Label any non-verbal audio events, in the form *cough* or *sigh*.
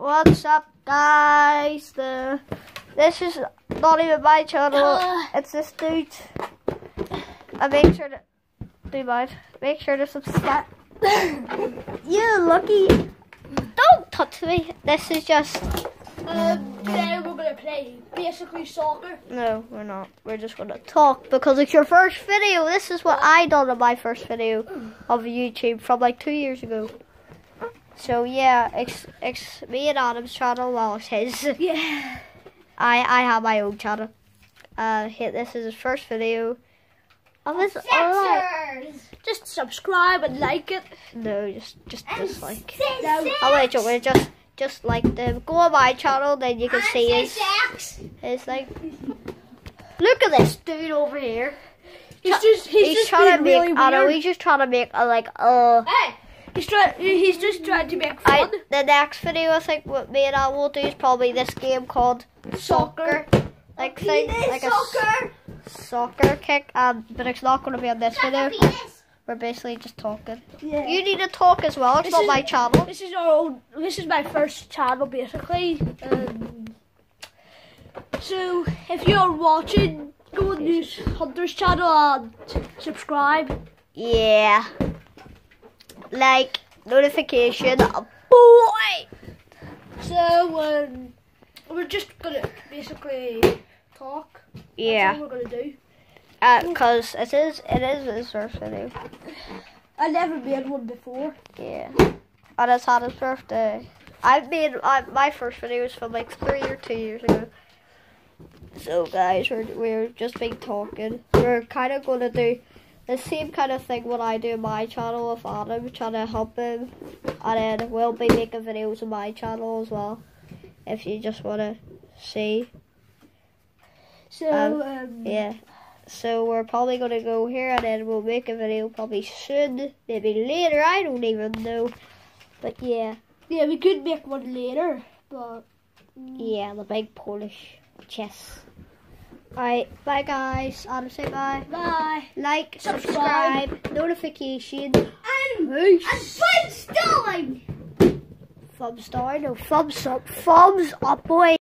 What's up, guys? The this is not even my channel. Uh. *sighs* it's this dude. And make sure to do mine. Make sure to subscribe. *coughs* you lucky. Don't touch me. This is just Um, today we're gonna play basically soccer. no. We're not. We're just gonna talk because it's your first video. This is what I done on my first video of YouTube from like two years ago. So yeah, it's it's me and Adam's channel. Well, it's his. *laughs* Yeah. I I have my own channel. Uh, hit this is his first video. Of his alright. Just subscribe and like it. No, just just dislike. No. Oh wait, wait, just just like the go on my channel, then you can see his It's like. Look at this dude over here. He's just he's, He's, just trying to make. really I know he's just trying to make a like uh. Hey, he's trying. He's just trying to make I, fun. the next video I think what me and I will do is probably this game called soccer, like thing, like a s- soccer Soccer kick. Um, but it's not going to be on this video. We're basically just talking. Yeah. You need to talk as well. It's This not is- my channel. This is our own, this is my first channel basically. Um, so if you're watching, go on this Hunter's channel and subscribe. Yeah. Like notification. Boy. So um, we're just gonna basically talk. Yeah. That's all we're gonna do. Uh, cause it is it is his first video. I never made one before. Yeah. And it's on his birthday. I made I, my first video was from like three or two years ago. So guys, we're we're just been talking. We're kind of gonna do the same kind of thing what I do on my channel with Adam, trying to help him, and then we'll be making videos on my channel as well. If you just wanna see, So Um, um, yeah. So we're probably gonna go here, and then we'll make a video probably soon, maybe later. I don't even know, but yeah. yeah, we could make one later, but Yeah, the big Polish chess. Alright, bye guys. Adam say bye. bye. Like, Subscribe. subscribe, notification. And and Flintstone. Thumbs down, no thumbs up. Thumbs up, boy.